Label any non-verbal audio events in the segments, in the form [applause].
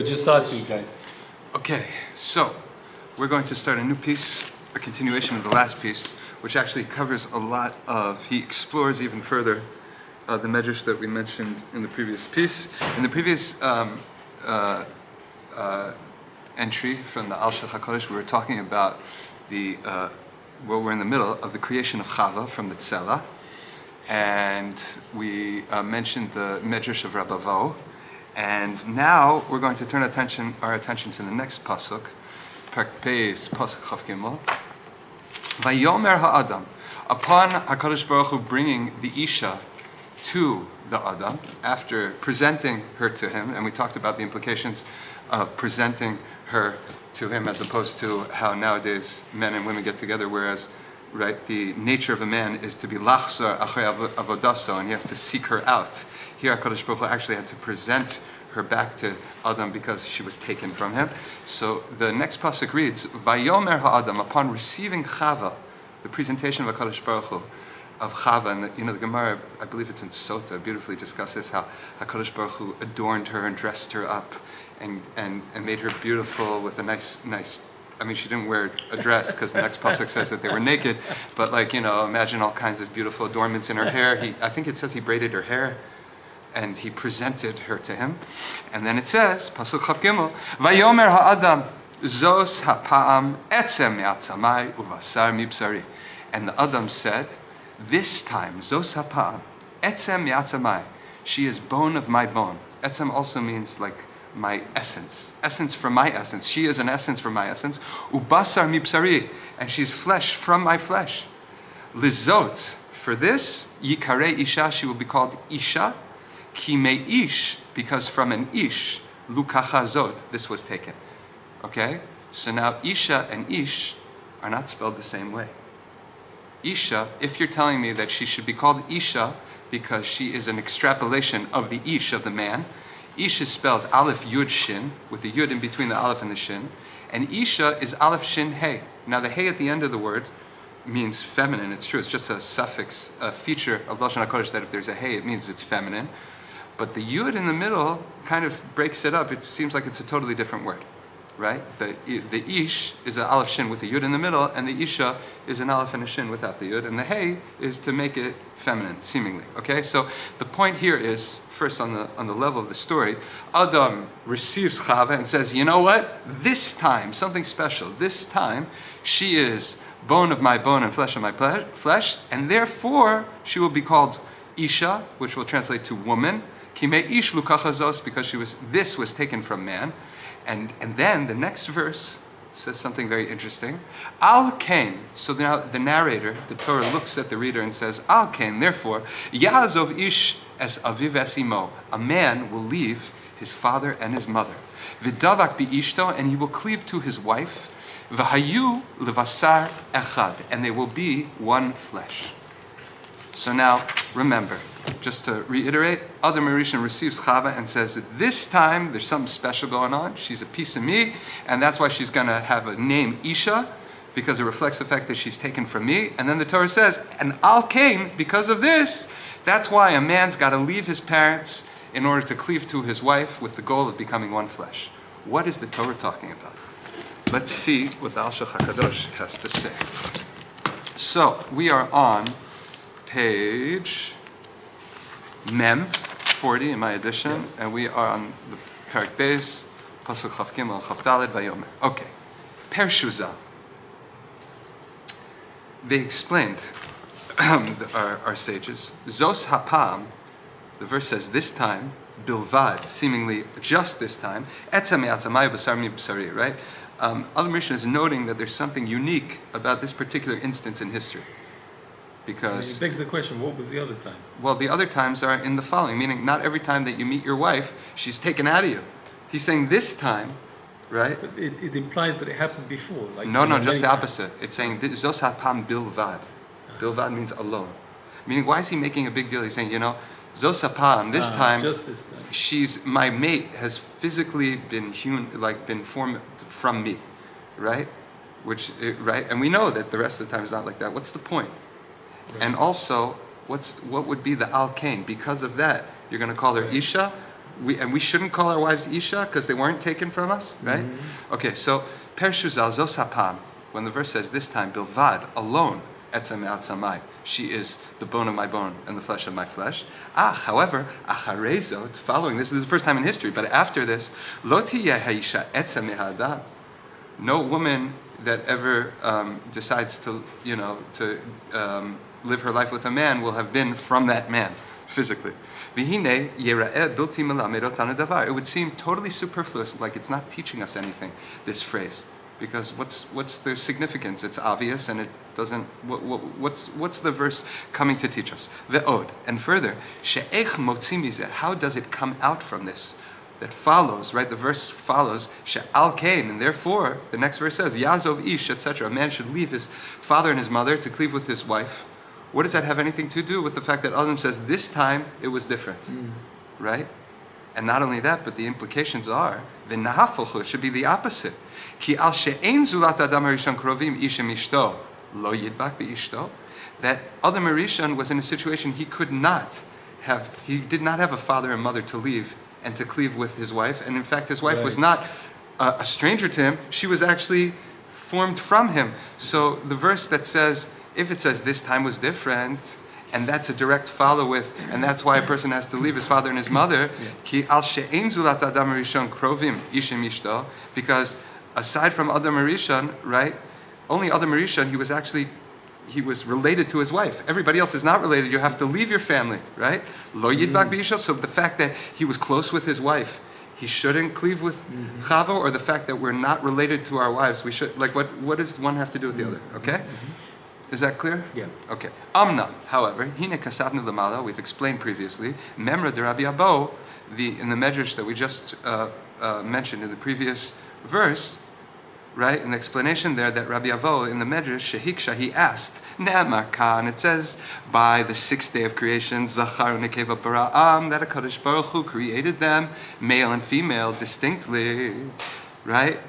But just start to, you guys. Okay, so we're going to start a new piece, a continuation of the last piece, which actually covers a lot of, he explores even further uh, the medrash that we mentioned in the previous piece. In the previous um, uh, uh, entry from the Alshech HaKadosh, we were talking about the, uh, well, we're in the middle of the creation of Chava from the Tzela, and we uh, mentioned the medrash of Rabavo, and now we're going to turn attention, our attention to the next pasuk, Perek Beis, pasuk Chav Gimel. Vayomer ha'adam, upon Hakadosh Baruch Hu bringing the Isha to the Adam after presenting her to him, and we talked about the implications of presenting her to him as opposed to how nowadays men and women get together, whereas right the nature of a man is to be lachzar achay avodaso, and he has to seek her out. Here, Hakadosh Baruch Hu actually had to present her back to Adam because she was taken from him. So the next pasuk reads, "Vayomer ha'adam." Upon receiving Chava, the presentation of Hakadosh Baruch Hu of Chava, and you know the Gemara, I believe it's in Sota, beautifully discusses how Hakadosh Baruch Hu adorned her and dressed her up, and and and made her beautiful with a nice nice. I mean, she didn't wear a dress because the next pasuk says that they were naked, but like you know, imagine all kinds of beautiful adornments in her hair. He, I think it says he braided her hair and he presented her to him. And then it says, Pasuk Chav Gimel, Vayomer ha'adam, Zos ha'pa'am etzem me'atzamai uvasar mibsari. And the Adam said, this time, Zos ha'pa'am, etzem me'atzamai, she is bone of my bone. Etzem also means like my essence, essence from my essence. She is an essence from my essence. Ubasar mibsari, and she's flesh from my flesh. Lizot, for this, yikare isha, she will be called isha, Ki ish, because from an ish, lukachazot, this was taken. Okay? So now isha and ish are not spelled the same way. Isha, if you're telling me that she should be called isha because she is an extrapolation of the ish of the man, ish is spelled aleph yud shin, with the yud in between the aleph and the shin, and isha is aleph shin hey. Now the hey at the end of the word means feminine. It's true. It's just a suffix, a feature of lashon hakodesh that if there's a hey, it means it's feminine. But the yud in the middle kind of breaks it up. It seems like it's a totally different word, right? The, the ish is an aleph shin with a yud in the middle, and the isha is an aleph and a shin without the yud, and the hey is to make it feminine, seemingly. Okay, so the point here is first on the on the level of the story, Adam receives Chava and says, you know what? This time, something special. This time, she is bone of my bone and flesh of my flesh, and therefore she will be called Isha, which will translate to woman, ish lukachazos, because she was this was taken from man. And, and then the next verse says something very interesting. Al Kain. So now the narrator, the Torah, looks at the reader and says, Al Kain, therefore, Yazov ish es aviv esimo. A man will leave his father and his mother. Vidavak bi ishto, and he will cleave to his wife. V'hayu levasar echad, and they will be one flesh. So now, remember, just to reiterate, Adam HaRishon receives Chava and says that this time there's something special going on. She's a piece of me, and that's why she's going to have a name Isha, because it reflects the fact that she's taken from me. And then the Torah says, and Al Kain, because of this, that's why a man's got to leave his parents in order to cleave to his wife with the goal of becoming one flesh. What is the Torah talking about? Let's see what the Al HaKadosh has to say. So, we are on page Mem 40 in my edition, yeah. and we are on the Perak Beis, Pasuk Chav Gimel, Chav Dalet, Vayomer. Okay, Pershuza. They explained, [clears throat] our, our sages, Zos Hapam, the verse says, this time, Bilvad, seemingly just this time, Etzame Atzamai Basarmi Basari, right? Um, Al is noting that there's something unique about this particular instance in history because it begs the question what was the other time? Well the other times are in the following meaning not every time that you meet your wife she's taken out of you. He's saying this time right? But it, it implies that it happened before like no no just the opposite. It's saying zos hapam bilvad bilvad means alone. Meaning why is he making a big deal? He's saying you know zos hapam this uh, time just this time. she's my mate has physically been human like been formed from me right? Which right? And we know that the rest of the time is not like that. What's the point and also, what's what would be the al kain? Because of that, you're going to call her Isha. we, and we shouldn't call our wives Isha because they weren't taken from us, right? Okay, so Pershuzal Zosapam, when the verse says this time, Bilvad, alone, Etzem Samai, she is the bone of my bone and the flesh of my flesh. Ah, however, Acharezot, following this, this is the first time in history, but after this, Loti Haisha Etzem Adam. No woman that ever um, decides to, you know, to um, live her life with a man will have been from that man physically. It would seem totally superfluous, like it's not teaching us anything, this phrase. Because what's, what's the significance? It's obvious and it doesn't, what, what, what's, what's the verse coming to teach us? Ve'od. And further. How does it come out from this? That follows, right? The verse follows, she'al kain, and therefore, the next verse says, yazov ish, etc. A man should leave his father and his mother to cleave with his wife. What does that have anything to do with the fact that Adam says this time it was different, mm. right? And not only that, but the implications are v'nahafochu should be the opposite. Ki al she'ein zulat adam harishon krovim ishem ishto lo yidbak beishto. That Adam Harishon was in a situation he could not have. He did not have a father and mother to leave and to cleave with his wife. And in fact, his wife was not a stranger to him. She was actually formed from him. So the verse that says, if it says this time was different, and that's a direct follow with, and that's why a person has to leave his father and his mother, ki al she'ein zulat adam rishon krovim ishim ishto, because aside from Adam Rishon, right, only Adam Rishon, he was actually he was related to his wife. Everybody else is not related. You have to leave your family, right? Lo yidbak mm. b'isha. So the fact that he was close with his wife, he shouldn't cleave with mm-hmm. Chava, or the fact that we're not related to our wives, we should like what what does one have to do with the other? Mm-hmm. Okay, mm-hmm. Is that clear? Yeah. Okay. Amna, however, hine kasavnu lamala. We've explained previously. Memra de Rabbi Abo, the in the medrash that we just uh, uh, mentioned in the previous verse right? In the explanation there that Rabbi Avo in the Medrash, Shehiksha, he asked, Ne'amar Khan, it says, by the sixth day of creation, Zachar Nekeva Bara'am, that a Kadosh Baruch Hu created them, male and female, distinctly, right?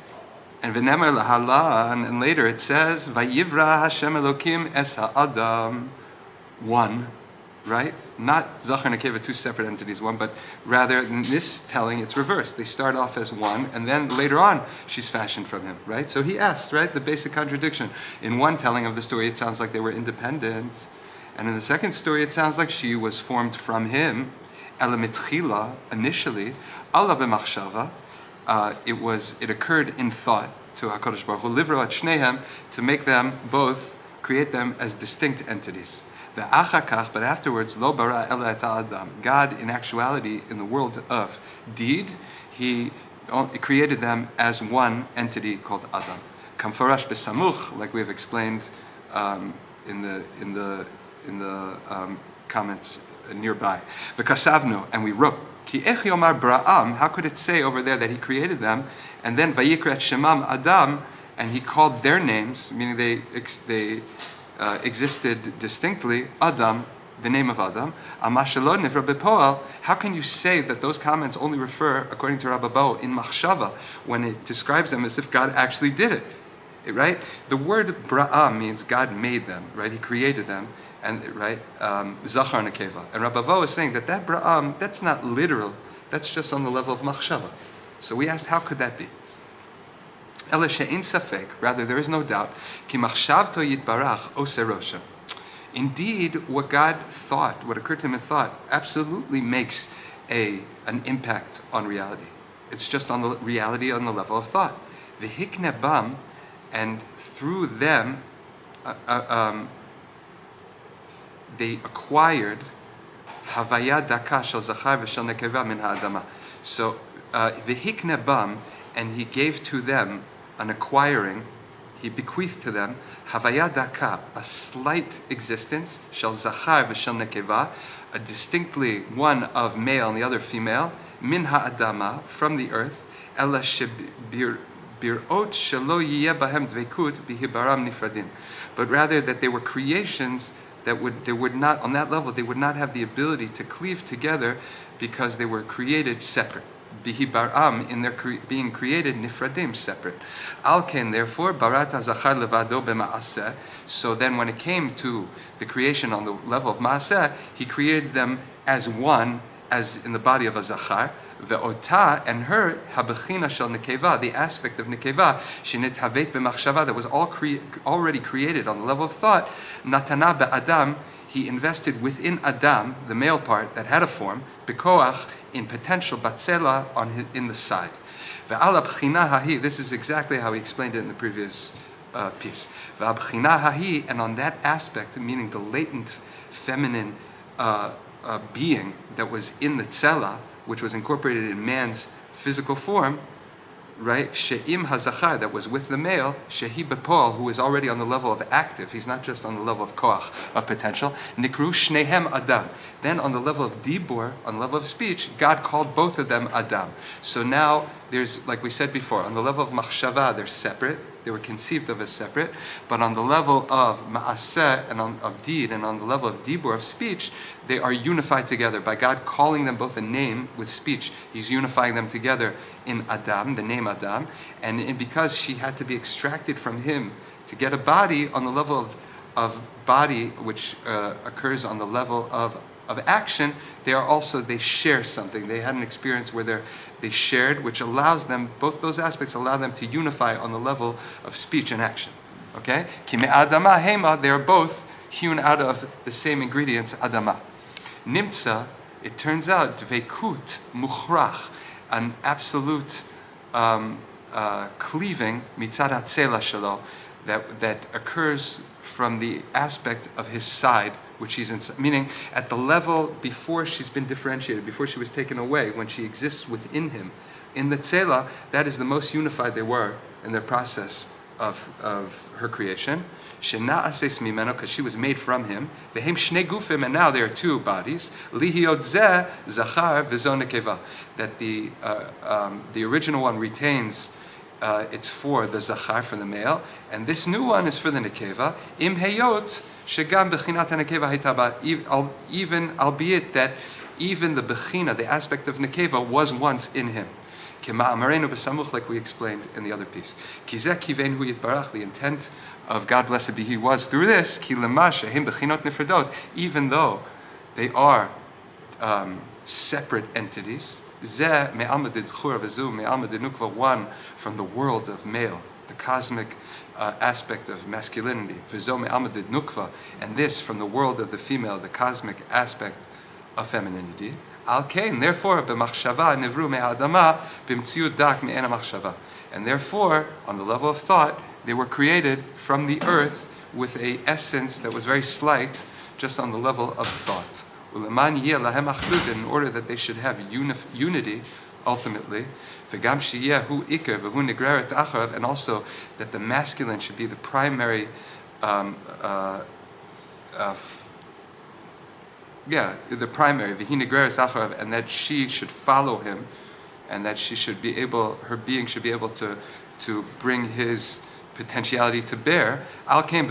And V'nemar Lahalan, and later it says, Vayivra Hashem Elokim Es Ha'adam, one, right? Not Zachar and Nekeva, two separate entities, one, but rather in this telling, it's reversed. They start off as one, and then later on, she's fashioned from him, right? So he asks, right, the basic contradiction. In one telling of the story, it sounds like they were independent, and in the second story, it sounds like she was formed from him, elamitchila, initially, ala b'machshava, uh, it was, it occurred in thought to HaKadosh Baruch Hu, to make them both, create them as distinct entities. The achakach, but afterwards, lo bara ela adam. God, in actuality, in the world of deed, He created them as one entity called Adam. Kamfarash besamuch, like we have explained um, in the in the in the um, comments nearby. The V'kasavnu, and we wrote. Ki ech yomar bra'am, how could it say over there that he created them, and then vayikrat shemam adam, and he called their names, meaning they they uh, existed distinctly, Adam, the name of Adam, Amashalot Nivra Bepoel, how can you say that those comments only refer, according to Rabbabo, in Machshava, when it describes them as if God actually did it? Right? The word Bra'am means God made them, right? He created them, and right, um, Zachar Nekeva. And Rabbavo is saying that that Bra'am, that's not literal, that's just on the level of Machshava. So we asked, how could that be? Ela she'in safek, rather there is no doubt, ki machshavto yitbarach oserosha. Indeed, what God thought, what occurred to him in thought, absolutely makes a, an impact on reality. It's just on the reality on the level of thought. V'hiknebam, and through them, uh, uh, um, they acquired havaya daka shel zachar v'shel nekeva min ha'adama. So uh, v'hiknebam, and he gave to them an acquiring, he bequeathed to them havaya daka, a slight existence, shel zachar v'shel nekeva, a distinctly one of male and the other female, min ha'adama, from the earth, ela shebir dvekut bihibaram. But rather that they were creations that would they would not on that level they would not have the ability to cleave together because they were created separate. bihi baram in their cre- being created nifradim separate. Alken therefore barata zachar levado b'maaseh. So then when it came to the creation on the level of maaseh, he created them as one, as in the body of a zachar. Ve'ota, and her, habechina shel nekeva, the aspect of nekeva, shenethavet b'machshava, that was all cre- already created on the level of thought, natana be'adam, he invested within Adam, the male part that had a form, bekoach, in potential, batzela, on his, in the side. Ve'ala b'china hahi, this is exactly how he explained it in the previous uh, piece. Ve'abchina hahi, and on that aspect, meaning the latent feminine uh, uh, being that was in the tzela, which was incorporated in man's physical form, right? She'im hazachar, that was with the male, shehi bepol, who is already on the level of active. He's not just on the level of koach, of potential. Nikru shnehem adam. Then on the level of dibur, on the level of speech, God called both of them adam. So now there's, like we said before, on the level of machshava, they're separate. They were conceived of as separate, but on the level of ma'aseh and on, of deed, and on the level of dibur of speech, they are unified together by God calling them both a name with speech. He's unifying them together in Adam, the name Adam, and, and because she had to be extracted from him to get a body on the level of, of body, which uh, occurs on the level of of action, they are also they share something. They had an experience where they're they shared, which allows them, both those aspects allow them to unify on the level of speech and action. Okay? Kime adama hema, they are both hewn out of the same ingredients, adama. Nimtza, it turns out, dveikut, muchrach, an absolute um, uh, cleaving, mitzad hatzela shalo, that, that occurs from the aspect of his side, which she's in, meaning at the level before she's been differentiated, before she was taken away, when she exists within him. In the tzela, that is the most unified they were in their process of, of her creation. Shena ases mimeno, because she was made from him. Vehem shne gufim, and now there are two bodies. Lihiot zeh zachar v'zo nekeva. That the, uh, um, the original one retains uh, it's for the zachar, for the male, and this new one is for the nekeva. Im heyot bechinat nekeva hitaba. Even albeit that even the bechina, the aspect of nekeva, was once in him. Like we explained in the other piece. The intent of God blessed be He was through this, even though they are um, separate entities, one from the world of male, the cosmic uh, aspect of masculinity, and this from the world of the female, the cosmic aspect of femininity. Al kain, therefore, b'machshava nevru me'adama b'mtziut dak me'ena machshava. And therefore, on the level of thought, they were created from the earth with a essence that was very slight, just on the level of thought. In order that they should have unity, ultimately, and also that the masculine should be the primary um, uh, uh, yeah, the primary, and that she should follow him, and that she should be able, her being should be able to, to bring his potentiality to bear. Al came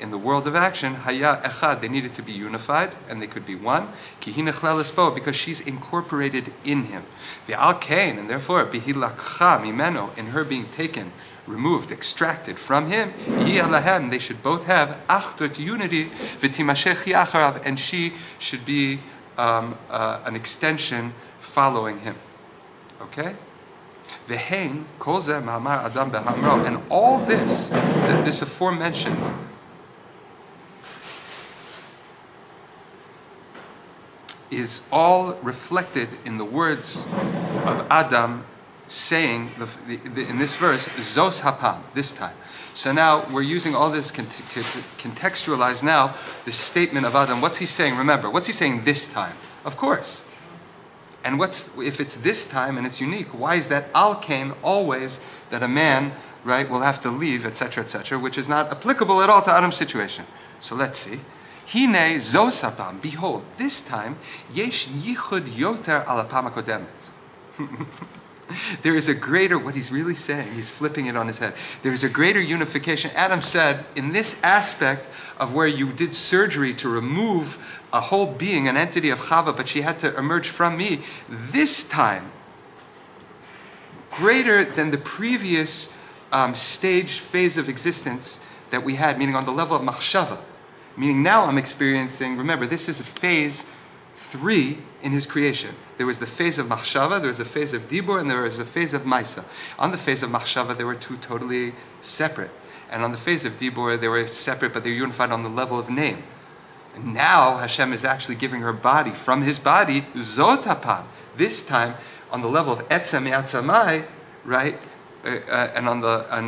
in the world of action, haya echad, they needed to be unified, and they could be one. because she's incorporated in him. Ve'al kain, and therefore, bihilakcha mimeno, in her being taken removed, extracted from him, they should both have achdut unity, and she should be um, uh, an extension following him. Okay? Vehain, koze ma'amar adam behamro, and all this, this aforementioned, is all reflected in the words of Adam saying the, the, the, in this verse, Zos Hapam, this time. So now we're using all this to, contextualize now the statement of Adam. What's he saying? Remember, what's he saying this time? Of course. And what's if it's this time and it's unique? Why is that al always that a man right will have to leave, etc., etc., which is not applicable at all to Adam's situation? So let's see. Hine zosapam. Behold, this time yesh yichud yoter alapam kodemet. [laughs] there is a greater, what he's really saying, he's flipping it on his head. There is a greater unification. Adam said, in this aspect of where you did surgery to remove a whole being, an entity of Chava, but she had to emerge from me, this time, greater than the previous um, stage, phase of existence that we had, meaning on the level of Machshava. Meaning now I'm experiencing, remember, this is a phase three in his creation. There was the phase of Machshava, there was the phase of Dibur, and there was the phase of Maisa. On the phase of Machshava, they were two totally separate. And on the phase of Dibur, they were separate, but they're unified on the level of name. And now Hashem is actually giving her body from his body, Zotapam. This time, on the level of Etzem Yatzamai, right? Uh, uh, and on the on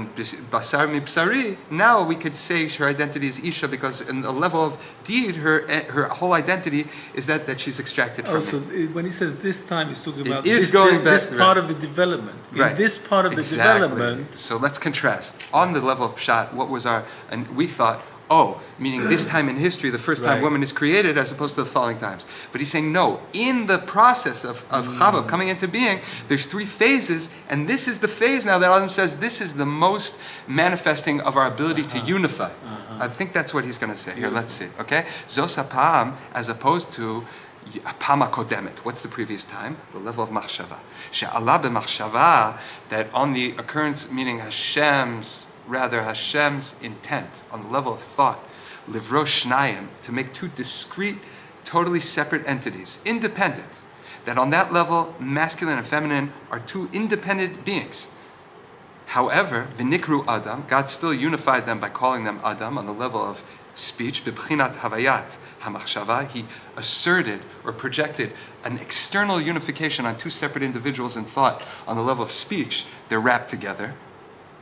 basar mipsari, now we could say her identity is Isha because in the level of deed, her eh, her whole identity is that that she's extracted Oh, from so it. when he says this time, he's talking about is this, going this back- part right. of the development. In Right. this part of the Exactly. development, So let's contrast. On the level of Pshat, what was our, and we thought, oh, meaning this time in history, the first time Right. woman is created as opposed to the following times. But he's saying, no, in the process of, of Mm. Chava coming into being, there's three phases, and this is the phase now that Adam says this is the most manifesting of our ability to Uh-huh. unify. I think that's what he's going to say here. Let's see, okay? Zosapam, as opposed to Pama Kodemet. What's the previous time? The level of Machshava. She'ala b'machshava, that on the occurrence, meaning Hashem's, rather Hashem's intent, on the level of thought, livro shnayim, to make two discrete, totally separate entities, independent. That on that level, masculine and feminine are two independent beings. However, v'nikru Adam, God still unified them by calling them Adam on the level of speech, bibchinat havayat hamachshava. He asserted or projected an external unification on two separate individuals in thought on the level of speech. They're wrapped together,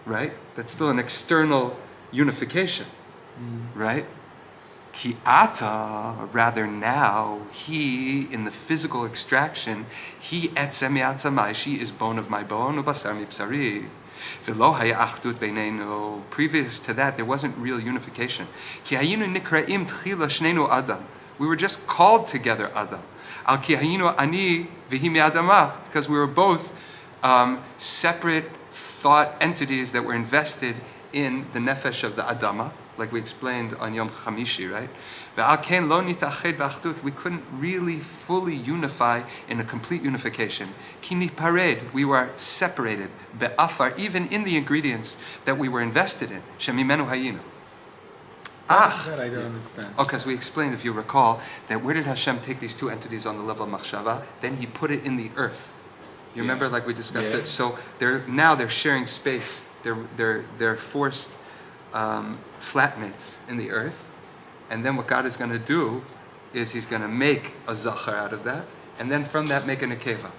right? That's still an external unification, right? Ki'ata, rather now, he in the physical extraction, he etzem yatzamai, she is bone of my bone, ubasar mipsari. V'lo haya achdut beinenu. Previous to that, there wasn't real unification. Ki hayinu nikraim tchila shnenu adam. We were just called together adam. Al ani adama, because we were both um, separate thought entities that were invested in the nefesh of the Adama, like we explained on Yom Chamishi, right? Ve'al ken lo nitached b'achdut. We couldn't really fully unify in a complete unification. Ki nipared, we were separated. Be'afar, even in the ingredients that we were invested in. Shemimenu hayinu. Ach, that I don't understand. Oh, because we explained, if you recall, that where did Hashem take these two entities on the level of machshava? Then He put it in the earth. You Yeah. remember, like we discussed Yeah. it. So they're now they're sharing space. They're they're they're forced um, flatmates in the earth, and then what God is going to do is He's going to make a zachar out of that, and then from that make a nekeva,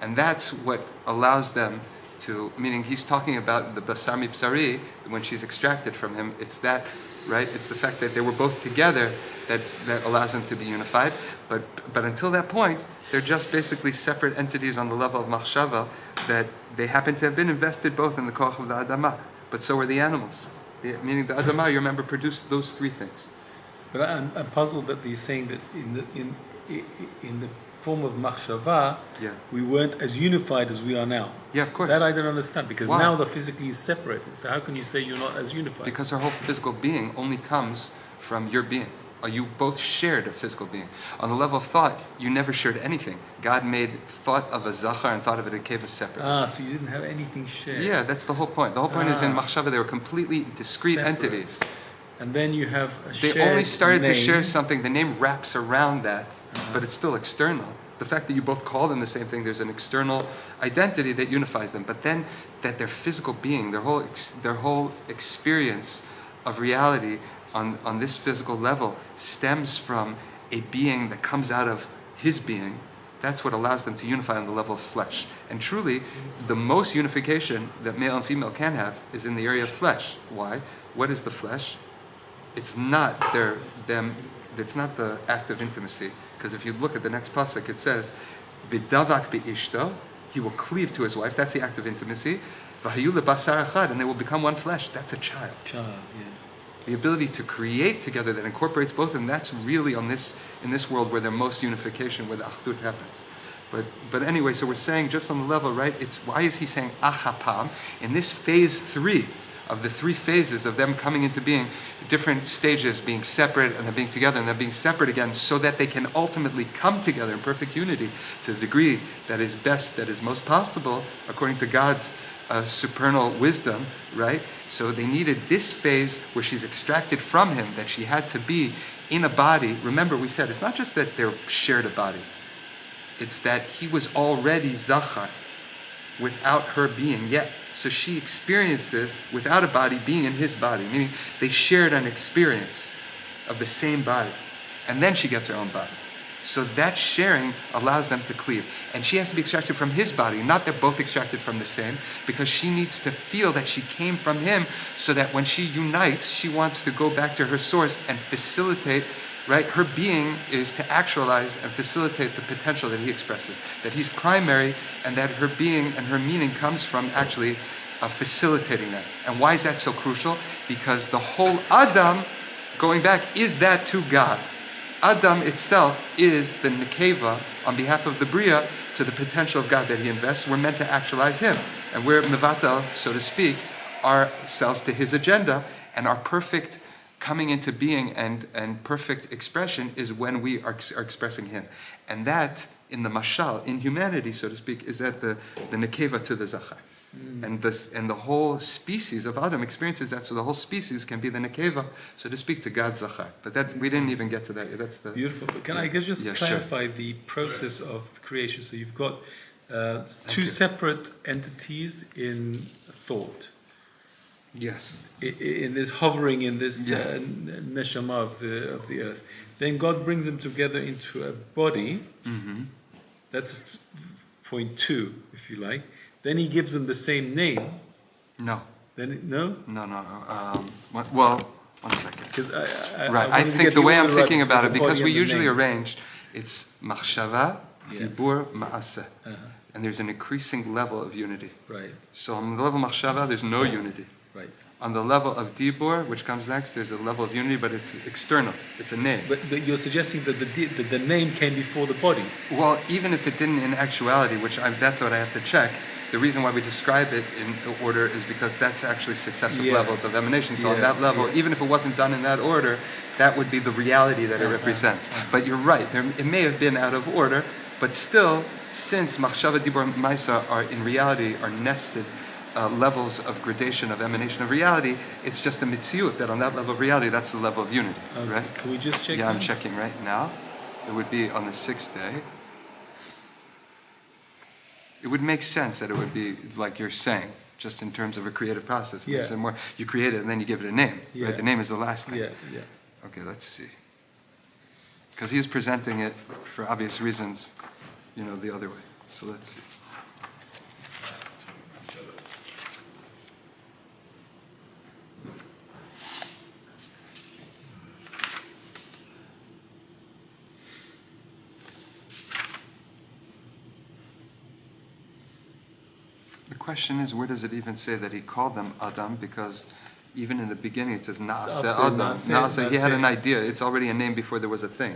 and that's what allows them to. Meaning, He's talking about the basami psari when she's extracted from him. It's that, right? It's the fact that they were both together that's, that allows them to be unified. But but until that point, they're just basically separate entities on the level of machshava that they happen to have been invested both in the koach of the adama, but so are the animals. The- meaning the adama, you remember, produced those three things. But I'm, I'm puzzled that he's saying that in the in in the form of machshava, Yeah. we weren't as unified as we are now. Yeah, of course. That I don't understand because Why? now the physically is separated. So how can you say you're not as unified? Because our whole physical being only comes from your being. Uh, You both shared a physical being. On the level of thought, you never shared anything. God made thought of a zachar and thought of it a nekeva separate. ah, so you didn't have anything shared. yeah, that's the whole point. The whole point is in Ah. machshava they were completely discrete Separate. entities. And then you have a They only started to share something. The name wraps around that, Uh-huh. but it's still external. The fact that you both call them the same thing, there's an external identity that unifies them. But then that their physical being, their whole ex- their whole experience of reality on, on this physical level stems from a being that comes out of his being. That's what allows them to unify on the level of flesh. And truly, the most unification that male and female can have is in the area of flesh. Why? What is the flesh? it's not their them it's not the act of intimacy because if you look at the next pasuk it says vidavak beishto he will cleave to his wife that's the act of intimacy and they will become one flesh that's a child Child, yes. The ability to create together that incorporates both and that's really on this in this world where the most unification where the achdut happens. But but anyway so we're saying just on the level right it's why is he saying achapam in this phase three of the three phases of them coming into being different stages being separate and then being together and then being separate again so that they can ultimately come together in perfect unity to the degree that is best that is most possible according to god's uh, supernal wisdom, right? So they needed this phase where she's extracted from him, that she had to be in a body. Remember, we said it's not just that they're shared a body, it's that he was already Zachar without her being yet. So she experiences without a body being in his body, meaning they shared an experience of the same body. And then she gets her own body. So that sharing allows them to cleave. And she has to be extracted from his body, not they're both extracted from the same, because she needs to feel that she came from him so that when she unites, she wants to go back to her source and facilitate, right? Her being is to actualize and facilitate the potential that he expresses, that he's primary and that her being and her meaning comes from actually uh, facilitating that. And why is that so crucial? Because the whole Adam, going back, is that to God. Adam itself is the nekeva on behalf of the Bria to the potential of God that he invests. We're meant to actualize him. And we're mevatel, so to speak, ourselves to his agenda. And our perfect coming into being and, and perfect expression is when we are, are expressing him. And that, in the mashal, in humanity, so to speak, is that the, the nekeva to the zachar. And this and the whole species of Adam experiences that, so the whole species can be the nekeva, so to speak, to God Zachar. But that we didn't even get to that. yet. That's the Beautiful. But can I just Yeah, sure. clarify the process of creation? So you've got uh, two separate entities in thought. yes, i- i- in this hovering in this Yeah. uh, neshama of the of the earth. Then God brings them together into a body. Mm-hmm. That's point two, if you like. Then He gives them the same name. no, Then it- no, no, no. Um, well, one second. I, I, Right. I, I, think the way I'm thinking about it, because we usually name. arrange, it's machshava, Yeah. dibur, ma'aseh, Uh-huh. and there's an increasing level of unity. Right, So on the level of machshava, there's no unity. right. On the level of dibur, which comes next, there's a level of unity, but it's external. It's a name. But, but you're suggesting that the, that the name came before the body. Well, even if it didn't in actuality, which I, that's what I have to check, the reason why we describe it in order is because that's actually successive Yes. levels of emanation. So on that level, yeah. even if it wasn't done in that order, that would be the reality that it Uh-huh. represents. But you're right, there, it may have been out of order, but still, since Machshava Dibur Maisa are in reality are nested uh, levels of gradation of emanation of reality, it's just a mitziut that on that level of reality, that's the level of unity, Okay. right? Can we just check? Yeah, I'm checking right now. It would be on the sixth day. It would make sense that it would be like you're saying, just in terms of a creative process. Yeah. more, you create it and then you give it a name. Yeah. Right? The name is the last thing. Yeah, yeah. Okay, let's see. Because he is presenting it for obvious reasons, you know, the other way. So let's see. Question is, where does it even say that he called them Adam? Because even in the beginning it says Naaseh Naaseh, Adam. Naaseh, Naaseh, he had an idea. It's already a name before there was a thing.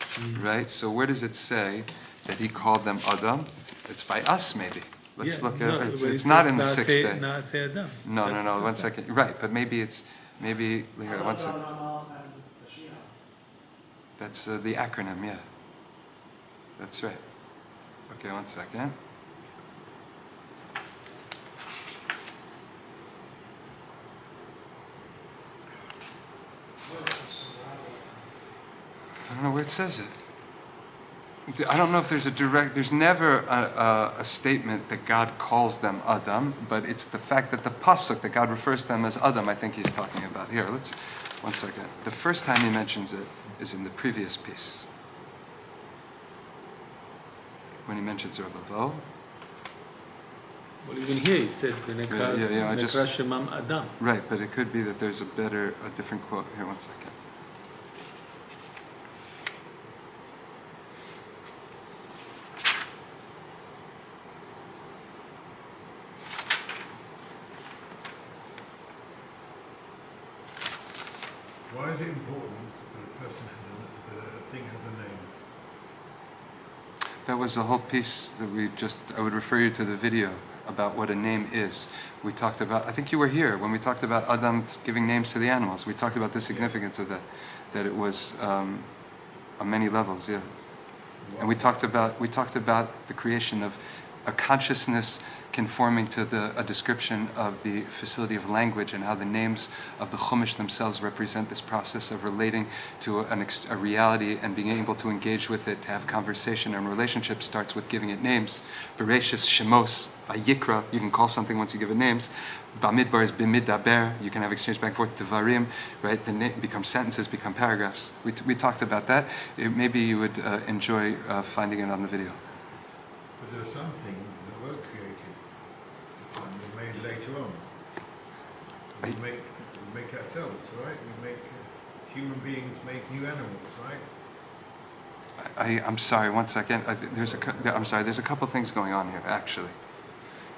Mm. Right? So where does it say that he called them Adam? It's by us, maybe. Let's Yeah, look no, at it. It's, it's not in the Naaseh- sixth day. No, no, That's no, the one first time. second. Right, but maybe it's, maybe, here, one second. That's uh, the acronym, yeah. That's right. Okay, one second. Don't know where it says it. I don't know if there's a direct, there's never a, a, a statement that God calls them Adam, but it's the fact that the pasuk that God refers to them as Adam, I think he's talking about. Here, let's, one second. The first time he mentions it is in the previous piece. When he mentions Rebavo. Well, even here he said, "V'nekra Yeah, yeah, yeah, I just- Adam." Right, but it could be that there's a better, a different quote. Here, one second. Why is it important that a person has a, that a thing has a name? That was the whole piece that we just, I would refer you to the video about what a name is. We talked about, I think you were here when we talked about Adam giving names to the animals. We talked about the significance of that, that it was um, on many levels, yeah. And we talked about, we talked about the creation of a consciousness conforming to the, a description of the facility of language and how the names of the Chumash themselves represent this process of relating to an ex, a reality and being able to engage with it, to have conversation and relationship starts with giving it names. Bereshis Shemos, Vayikra, you can call something once you give it names. Bamidbar is bimidaber, you can have exchange back and forth. Devarim, right, the name become sentences, become paragraphs. We, we talked about that. It, maybe you would uh, enjoy uh, finding it on the video. But there are some things that were created and were made later on. We make, we make ourselves, right? We make, uh, human beings make new animals, right? I, I'm sorry, one second. I, th- there's a, I'm sorry, there's a couple things going on here, actually.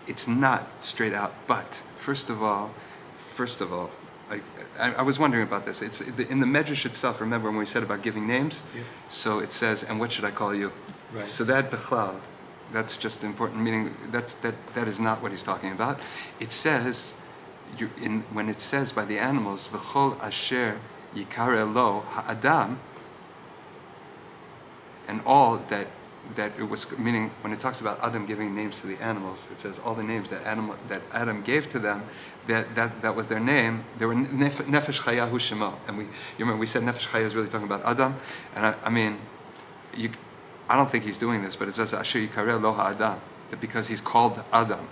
It's not straight out, but first of all, first of all, I, I, I was wondering about this. It's in the Medrash itself. Remember when we said about giving names? Yeah. So it says, "And what should I call you?" Right. So that bechlal, that's just important. Meaning that's that that is not what he's talking about. It says, you, in when it says by the animals, "V'chol asher yikare lo ha'adam," and all that that it was meaning when it talks about Adam giving names to the animals, it says all the names that Adam that Adam gave to them, that that, that was their name. They were nef- nefesh chaya hu shemo, and we you remember we said nefesh chaya is really talking about Adam, and I, I mean, you, I don't think he's doing this, but it says asher yikareh lo ha'adam, that because he's called Adam,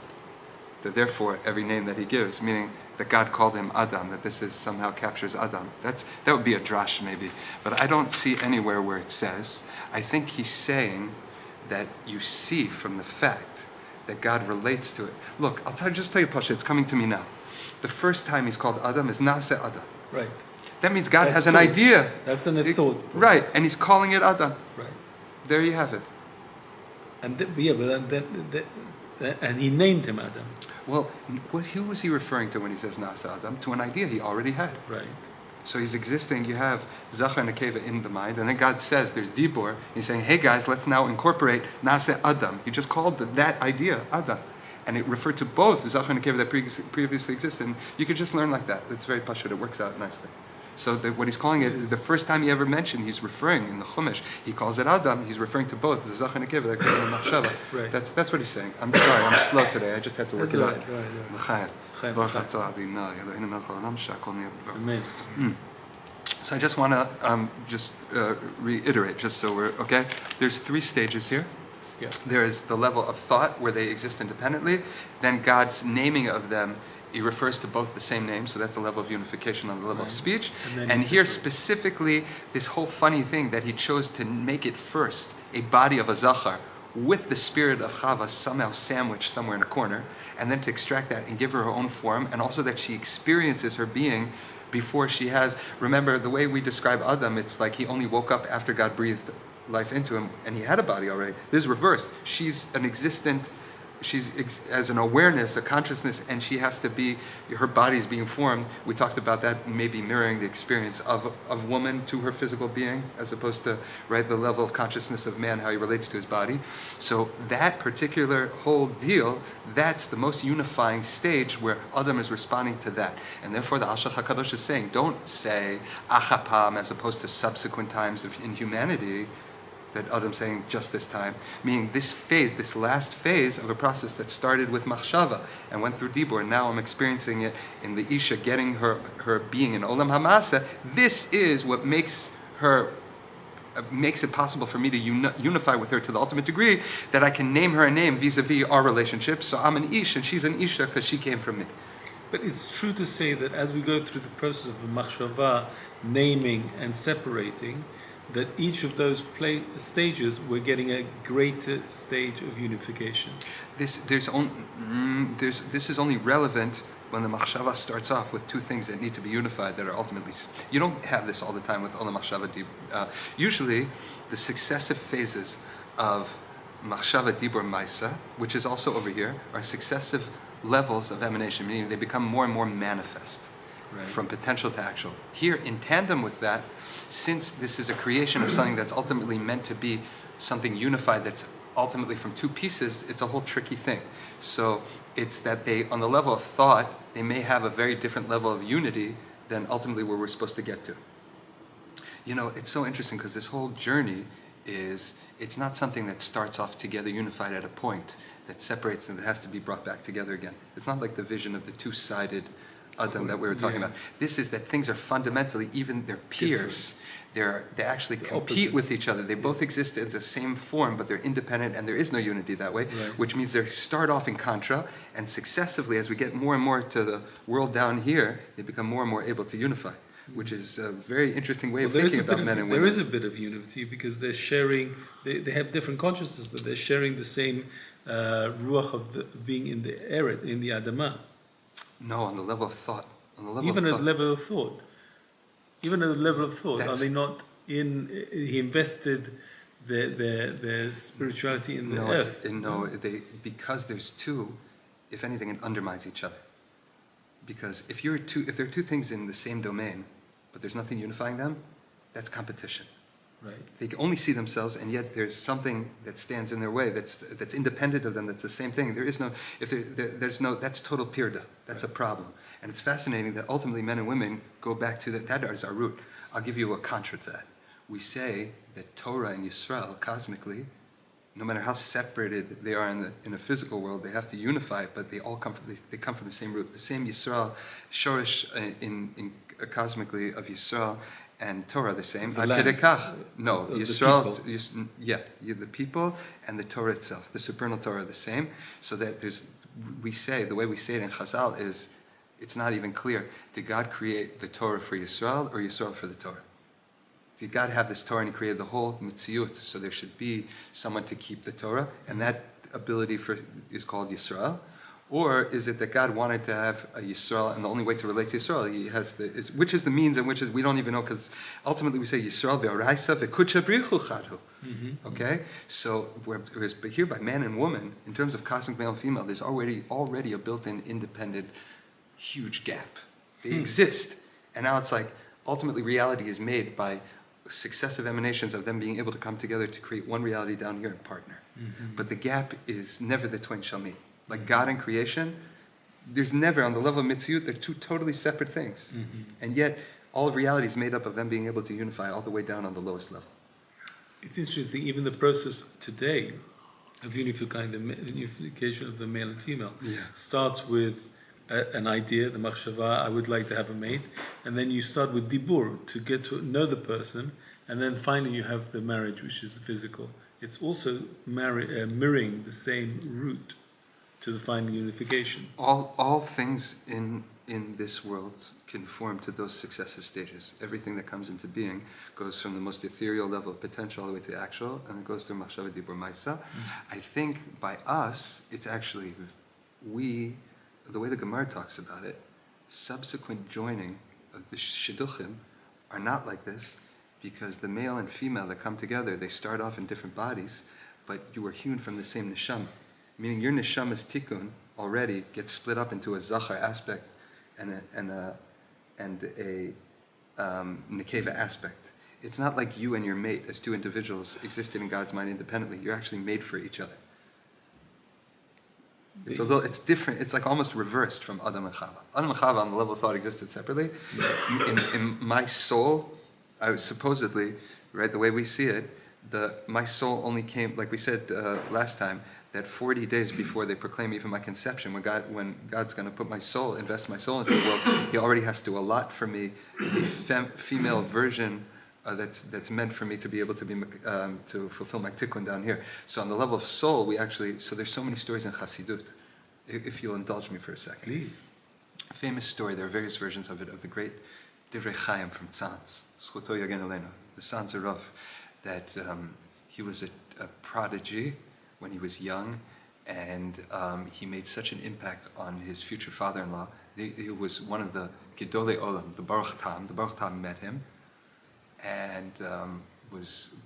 that therefore every name that he gives, meaning that God called him Adam, that this is somehow captures Adam. That's that would be a drash maybe, but I don't see anywhere where it says. I think he's saying that you see from the fact that God relates to it. Look, I'll tell, just tell you, Pasha, it's coming to me now. The first time he's called Adam is Nase Adam. Right. That means God That's has an thought. idea. That's an thought. Right, and he's calling it Adam. Right. There you have it. And th- yeah, but then, and he named him Adam. Well, what, who was he referring to when he says Nase Adam? To an idea he already had. Right. So he's existing, you have Zachar and Akeva in the mind, and then God says there's Dibor. He's saying, hey guys, let's now incorporate Nase Adam. He just called the, that idea Adam. And it referred to both Zachar and Akeva that pre- previously existed. And you could just learn like that. It's very pashut. It works out nicely. So the, what he's calling it, the first time he ever mentioned, he's referring in the Chumash. He calls it Adam. He's referring to both the That's that's what he's saying. I'm sorry, I'm slow today. I just had to work that's it right, out. Right, right. Hmm. So I just want to um, just uh, reiterate, just so we're okay. There's three stages here. Yeah. There is the level of thought where they exist independently, then God's naming of them he refers to both the same name, so that's a level of unification on the level Right. of speech. And And, here specifically, this whole funny thing that He chose to make it first a body of a zachar with the spirit of Chava somehow sandwiched somewhere in a corner, and then to extract that and give her her own form, and also that she experiences her being before she has. Remember, the way we describe Adam, it's like he only woke up after God breathed life into him, and he had a body already. This is reversed. She's an existent. She's as an awareness, a consciousness, and she has to be. Her body's being formed. We talked about that, maybe mirroring the experience of of woman to her physical being, as opposed to right the level of consciousness of man, how he relates to his body. So that particular whole deal, that's the most unifying stage where Adam is responding to that, and therefore the Alshech Hakadosh is saying, don't say achapam as opposed to subsequent times of in humanity that Adam's saying just this time, meaning this phase, this last phase of a process that started with machshava and went through Dibur, and now I'm experiencing it in the Isha, getting her, her being in Olam Hamasa. This is what makes her uh, makes it possible for me to uni- unify with her to the ultimate degree that I can name her a name vis-a-vis our relationship. So I'm an Ish and she's an Isha because she came from me. But it's true to say that as we go through the process of machshava, naming and separating, that each of those play, stages we're getting a greater stage of unification. This, there's on, mm, there's, this is only relevant when the machshava starts off with two things that need to be unified that are ultimately. You don't have this all the time with all the machshava. Dib- Uh, usually, the successive phases of machshava dibur maisa, which is also over here, are successive levels of emanation, meaning they become more and more manifest Right. from potential to actual. Here, in tandem with that, since this is a creation of something that's ultimately meant to be something unified that's ultimately from two pieces, it's a whole tricky thing. So it's that they, on the level of thought, they may have a very different level of unity than ultimately where we're supposed to get to. You know, it's so interesting because this whole journey is it's not something that starts off together unified at a point that separates and that has to be brought back together again. It's not like the vision of the two-sided Adam that we were talking Yeah. about. This is that things are fundamentally, even their peers, they're, they actually The compete opposite. with each other. They both exist in the same form, but they're independent and there is no unity that way, Right. which means they start off in contra and successively, as we get more and more to the world down here, they become more and more able to unify, which is a very interesting way Well, of thinking about men of, and women. There is a bit of unity because they're sharing. They, they have different consciousness, but they're sharing the same uh, ruach of, the, of being in the eret, in the adamah. No, on the level of thought. On the level Even of at the level of thought. Even at the level of thought, are they not in? He invested their their, their spirituality in the no, earth. uh, no, they because there's two. If anything, it undermines each other. Because if you're two, if there are two things in the same domain, but there's nothing unifying them, that's competition. Right. They can only see themselves, and yet there's something that stands in their way that's that's independent of them. That's the same thing. There is no if there, there, there's no that's total pirda. That's a problem, and it's fascinating that ultimately men and women go back to that. That is our root. I'll give you a contra to that. We say that Torah and Yisrael cosmically, no matter how separated they are in the in a physical world, they have to unify. But they all come from they, they come from the same root. The same Yisrael, Shorish uh, in in uh, cosmically of Yisrael and Torah the same. The Ad land. kedei kach, No, Yisrael. Yis- yeah, you- the people and the Torah itself, the supernal Torah are the same. So that there's, we say, the way we say it in Chazal is, it's not even clear. Did God create the Torah for Yisrael or Yisrael for the Torah? Did God have this Torah and He created the whole mitziyut? So there should be someone to keep the Torah, and that ability for is called Yisrael. Or is it that God wanted to have a Yisrael, and the only way to relate to Yisrael, He has the, is, which is the means and which is we don't even know because ultimately we say Yisrael ve'oraisa ve'kucha brichu chadhu. Mm-hmm. Okay, so where- whereas but here by man and woman, in terms of cosmic male and female, there's already already a built-in independent huge gap. They hmm. exist, and now it's like ultimately reality is made by successive emanations of them being able to come together to create one reality down here and partner. Mm-hmm. But the gap is never the twain shall meet. Like God and creation, there's never on the level of mitzvot, they're two totally separate things, and yet all of reality is made up of them being able to unify all the way down on the lowest level. It's interesting, even the process today of unifying the unification of the male and female Yeah. starts with a, an idea, the machshava, I would like to have a mate, and then you start with dibur to get to know the person, and then finally you have the marriage, which is the physical. It's also uh, mirroring the same route to the final unification. All, all things in, in this world conform to those successive stages. Everything that comes into being goes from the most ethereal level of potential all the way to the actual, and it goes through Machshava Dibur Maisa. Mm. I think by us, it's actually we, the way the Gemara talks about it, subsequent joining of the shidduchim are not like this because the male and female that come together, they start off in different bodies, but you are hewn from the same neshama. Meaning your neshama's tikkun already gets split up into a zachar aspect and a, and a, and a um, nekeva aspect. It's not like you and your mate as two individuals existed in God's mind independently. You're actually made for each other. It's a little, it's different. It's like almost reversed from Adam and Chava. Adam and Chava on the level of thought existed separately. In, in my soul, I was supposedly, right, the way we see it, the, my soul only came, like we said uh, last time, that 40 days before they proclaim even my conception, when, God, when God's going to put my soul, invest my soul into the world, He already has to allot for me the fem, female version uh, that's, that's meant for me to be able to, be, um, to fulfill my tikkun down here. So on the level of soul, we actually, so there's so many stories in Chassidut, if if you'll indulge me for a second Please. famous story, there are various versions of it, of the great Divrei Chaim from Tzanz, Schuto Yagen Elenu, the Sanzer Rav, that um, he was a, a prodigy when he was young, and um, he made such an impact on his future father-in-law. He, he was one of the Gedolei Olam, the Baruch Taam. The Baruch Taam met him, and um, was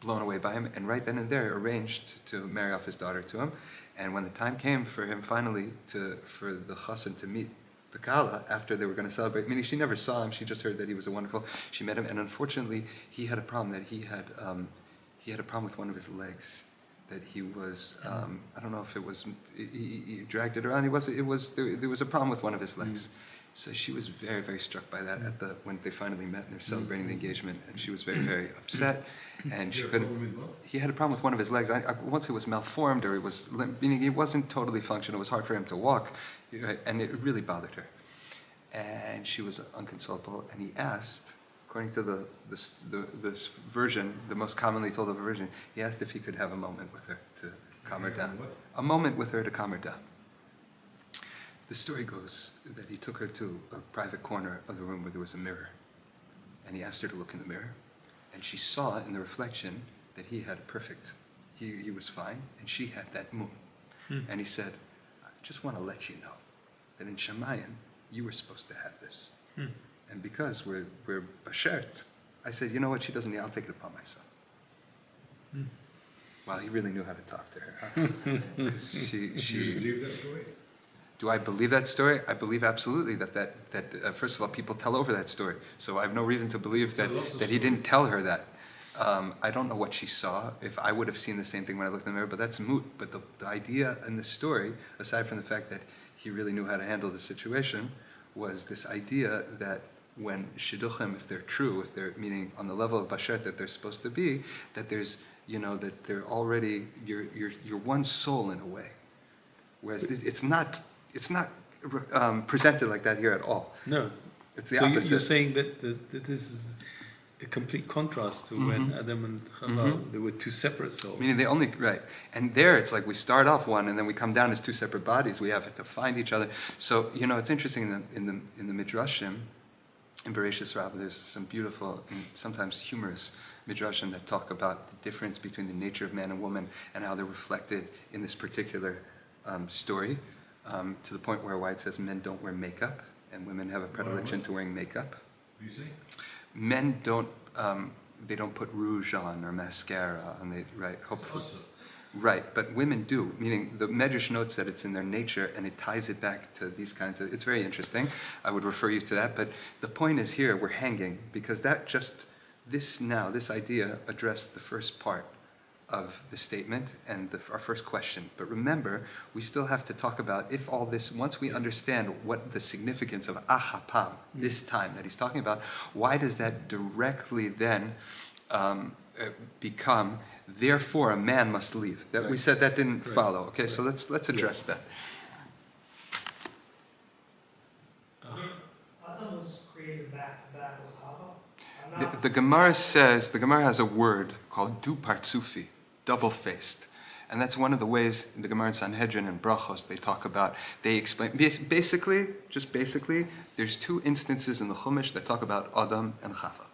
blown away by him, and right then and there arranged to marry off his daughter to him. And when the time came for him finally to for the chassan to meet the kala after they were going to celebrate, meaning she never saw him, she just heard that he was a wonderful. She met him, and unfortunately, he had a problem that he had um, he had a problem with one of his legs. That he was um, I don't know if it was he, he- dragged it around. He was it was there, there was a problem with one of his mm. legs. So she was very, very struck by that at the when they finally met and they're celebrating the mm. engagement, and she was very, very mm. upset, and she You have a couldn't. problem with what? He had a problem with one of his legs. I, I, once it was malformed, or he was limp, meaning he wasn't totally functional. It was hard for him to walk, right, and it really bothered her. And she was unconsolable. And he asked, according to the this, the this version, the most commonly told of a version, he asked if he could have a moment with her to calm her down. A moment with her to calm her down. The story goes that he took her to a private corner of the room where there was a mirror. And he asked her to look in the mirror. And she saw in the reflection that he had perfect, he, he was fine, and she had that mum. Hmm. And he said, I just want to let you know that in Shemayim, you were supposed to have this. Hmm. And because we're, we're bashert, I said, you know what, she doesn't need, I'll take it upon myself. Hmm. Wow, he really knew how to talk to her. huh? [laughs] 'Cause she, Do you believe that story? do I believe that story? I believe absolutely that, that, that uh, first of all, people tell over that story. So I have no reason to believe that, that he didn't tell her that. Um, I don't know what she saw, if I would have seen the same thing when I looked in the mirror, but that's moot. But the, the idea in the story, aside from the fact that he really knew how to handle the situation, was this idea that when shidduchim, if they're true, if they're meaning on the level of bashert that they're supposed to be, that there's, you know, that they're already, you're, you're, you're one soul in a way. Whereas this, it's not, it's not um, presented like that here at all. No. It's the so opposite. you're saying that, that, that this is a complete contrast to when Mhm. Adam and Chava, Mhm. they were two separate souls. Meaning they only right, and there it's like we start off one, and then we come down as two separate bodies. We have to find each other. So you know, it's interesting in the in the in the midrashim, in Bereshis Rabbah, there's some beautiful and sometimes humorous midrashim that talk about the difference between the nature of man and woman and how they're reflected in this particular um, story, um, to the point where White says men don't wear makeup and women have a predilection to wearing makeup Do you say? men don't um, they don't put rouge on or mascara and they right hopefully right but women do meaning the medrash notes that it's in their nature and it ties it back to these kinds of it's very interesting i would refer you to that but the point is here we're hanging because that just this now this idea addressed the first part of the statement and the, our first question. But remember, we still have to talk about if all this, once we understand what the significance of hapaam, this time that he's talking about, why does that directly then um, uh, become, therefore a man must leave? That we said that didn't Right. follow. Okay, so let's let's address that. Adam was created back to back with Chava. I'm The, not- the Gemara says, the Gemara has a word called du partsufi, double-faced. And that's one of the ways in the Gemara in Sanhedrin and Brachos they talk about, they explain, basically, just basically, there's two instances in the Chumash that talk about Adam and Chava.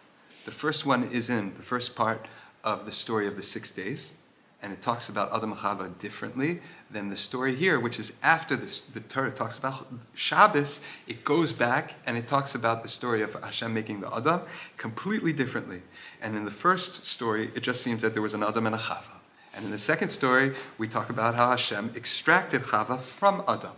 The first one is in the first part of the story of the six days, and it talks about Adam Chava differently than the story here, which is after this, the Torah talks about Shabbos. It goes back and it talks about the story of Hashem making the Adam completely differently. And in the first story, it just seems that there was an Adam and a Chava. And in the second story, we talk about how Hashem extracted Chava from Adam.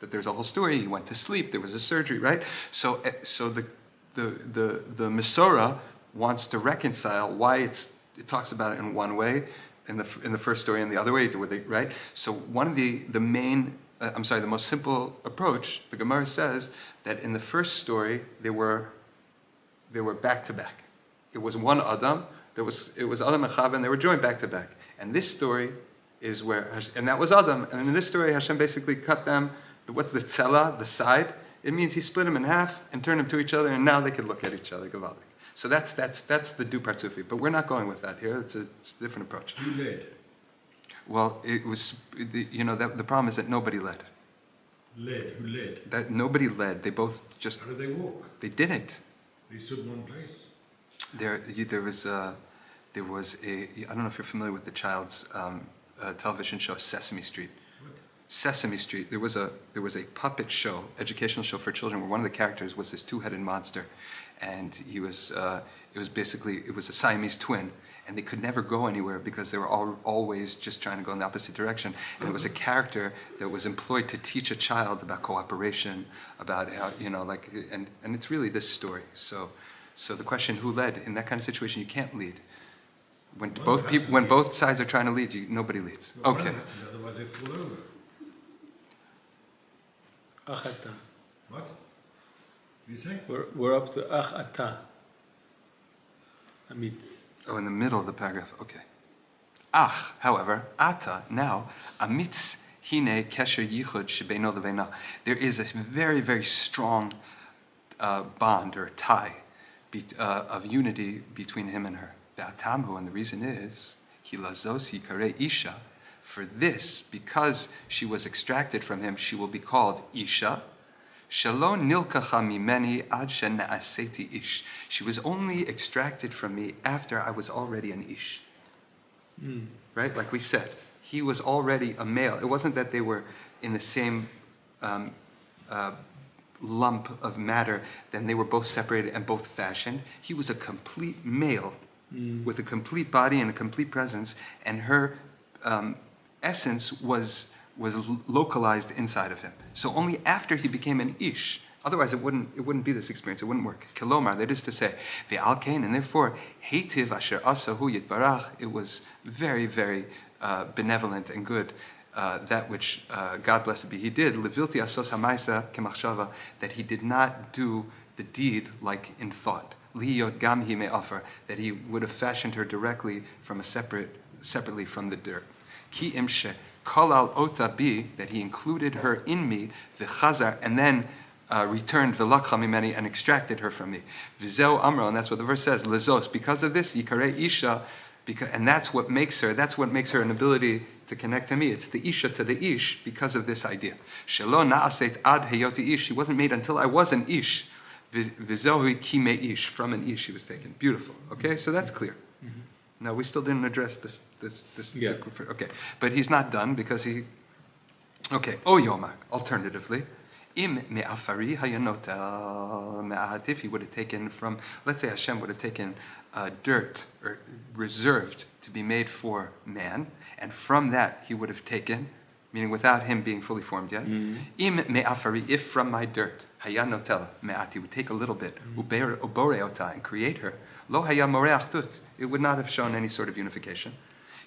That there's a whole story. He went to sleep. There was a surgery, right? So, eh, so the the the the Masorah wants to reconcile why it's it talks about it in one way in the in the first story and the other way, right? So one of the the main uh, I'm sorry, the most simple approach. The Gemara says that in the first story they were they were back to back. It was one Adam. There was it was Adam and Chava, and they were joined back to back. And this story is where and that was Adam. And in this story, Hashem basically cut them. the- What's the tzela, the side? It means he split them in half and turned them to each other, and now they could look at each other. Gavaldik. So that's that's that's the du partzufi. But we're not going with that here. It's a, it's a different approach. you led. Well, it was you know that the problem is that nobody led. Led, who led? That nobody led. They both just How did they walk? they didn't. They stood in one place. There, you, there was a, there was a. I don't know if you're familiar with the child's um, uh, television show Sesame Street. What? Sesame Street. There was a there was a puppet show, educational show for children, where one of the characters was this two-headed monster, and he was. Uh, it was basically it was a Siamese twin, and they could never go anywhere because they were all, always just trying to go in the opposite direction. And it was a character that was employed to teach a child about cooperation, about how you know like and and it's really this story. So. So the question, who led in that kind of situation? You can't lead. When Well, both people, when the- both sides are trying to lead, you, nobody leads. Well, Okay. one has to, Otherwise they fall over. What? You say? We're, we're up to ach ata. Amitz. Oh, in the middle of the paragraph. Okay. Ach, however, ata, now, amitz hine kesher yichud shebeino levena. There is a very, very strong uh, bond or tie be, uh, of unity between him and her. Ve'atamu, and the reason is, hilazosi kare isha. For this, because she was extracted from him, she will be called isha. Shalom nilkacha mimeni ad aseti ish. She was only extracted from me after I was already an ish. Right? Like we said, he was already a male. It wasn't that they were in the same um, uh, lump of matter, then they were both separated and both fashioned. He was a complete male with a complete body and a complete presence, and her um, essence was, was localized inside of him. So only after he became an ish, otherwise it wouldn't, it wouldn't be this experience, it wouldn't work. Kilomar, that is to say, ve'al kain, and therefore, heitiv asher asahu yitbarach, it was very, very uh, benevolent and good. Uh, that which uh, God blessed be He did, levilti asos hamaisa kemachshava, that He did not do the deed like in thought. Liyot gam he may offer that He would have fashioned her directly from a separate, separately from the dirt. Ki imshe kolal ota bi that He included her in me v'chazar and then uh, returned v'lakcha mimeni and extracted her from me. V'zeu amro and that's what the verse says. Lezos because of this yikare isha because, and that's what makes her, that's what makes her an ability to connect to me. It's the Isha to the Ish because of this idea. Shelo na'aset ad heyoti Ish. She wasn't made until I was an Ish. Vizohi kime Ish. From an Ish she was taken. Beautiful. Okay, so that's clear. Now, we still didn't address this, this, this. Yeah. Okay, but he's not done because he, okay, O Yomar, alternatively, im me'afari hayanotel me'ahat, if he would have taken from, let's say Hashem would have taken uh, dirt or reserved to be made for man, and from that he would have taken, meaning without him being fully formed yet, im me'afari, if from my dirt, hayanotel me'at, he would take a little bit, ubere oboreota, and create her, lo haya moreh achdut, it would not have shown any sort of unification.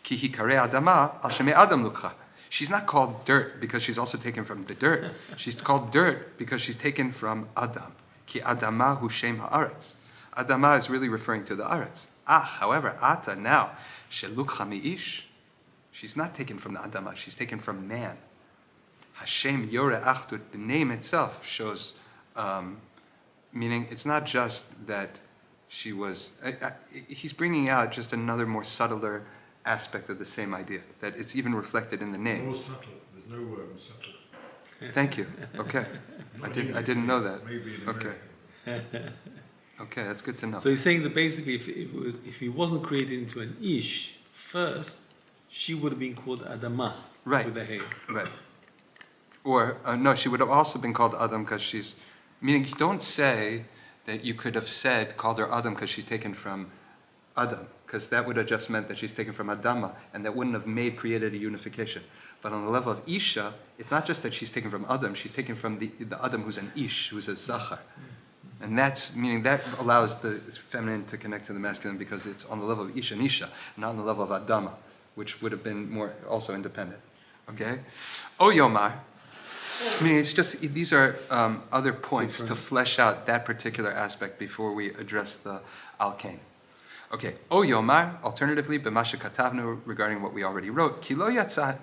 Ki hikare adama al sheme adam lukcha. She's not called dirt because she's also taken from the dirt. [laughs] She's called dirt because she's taken from Adam. Ki adama hu shem haaretz. Adama is really referring to the aretz. Ah, however, ata now she shelukcha mi'ish. She's not taken from the adama. She's taken from man. Hashem yore achdut. The name itself shows, um, meaning it's not just that she was. I, I, he's bringing out just another more subtler aspect of the same idea. That it's even reflected in the name. More subtle. There's no word in subtle. Thank you. Okay. [laughs] I didn't. I didn't know that. Maybe in Okay. [laughs] Okay, that's good to know. So he's saying that basically, if, it was, if he wasn't created into an ish first, she would have been called Adama Right. with a hay. Right. Or uh, no, she would have also been called Adam because she's. Meaning, you don't say that you could have said called her Adam because she's taken from Adam, because that would have just meant that she's taken from Adama, and that wouldn't have made created a unification. But on the level of Isha, it's not just that she's taken from Adam; she's taken from the, the Adam who's an Ish, who's a Zachar. And that's meaning that allows the feminine to connect to the masculine because it's on the level of Isha and Isha, not on the level of Adama, which would have been more also independent. Okay? O Yomar, I mean, it's just, these are um, other points to flesh out that particular aspect before we address the Alkane. Okay, O Yomar, alternatively, B'masha Katavnu, regarding what we already wrote, Kilo Yatsa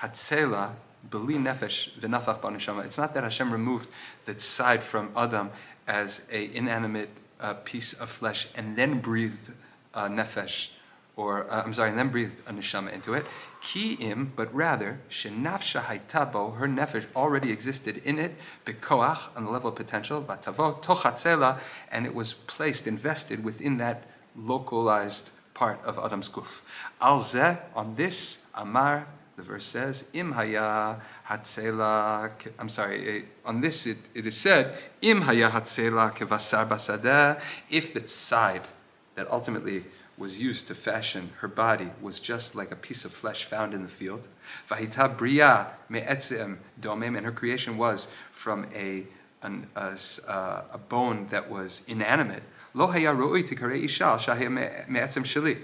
Hatzela Beli Nefesh V'nafach Baneshama. It's not that Hashem removed the side from Adam as a inanimate uh, piece of flesh and then breathed uh, Nefesh, or uh, I'm sorry, and then breathed a neshama into it. Ki im, but rather, shenafsha haitabo, her nefesh already existed in it, bekoach, on the level of potential, vatavo, tochatzela, and it was placed, invested within that localized part of Adam's guf. Al zeh, on this, amar, the verse says, im haya hatzela, I'm sorry, eh, on this it, it is said, im haya hatzela kevasar basadeh, if the side that ultimately was used to fashion her body was just like a piece of flesh found in the field. Vahita bria me'etzem domem, and her creation was from a, an, a, a bone that was inanimate. Lo haya ro'ui tikarei isha al shahya me- me'etzem sheli.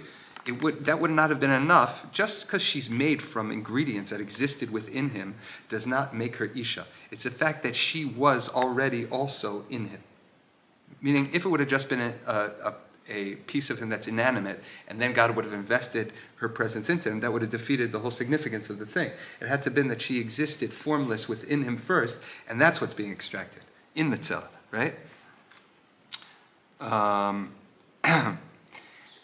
It would, that would not have been enough. Just because she's made from ingredients that existed within him does not make her Isha. It's the fact that she was already also in him. Meaning, if it would have just been a, a, a, piece of him that's inanimate, and then God would have invested her presence into him, that would have defeated the whole significance of the thing. It had to have been that she existed formless within him first, and that's what's being extracted in the tzela, right? Um, [clears throat]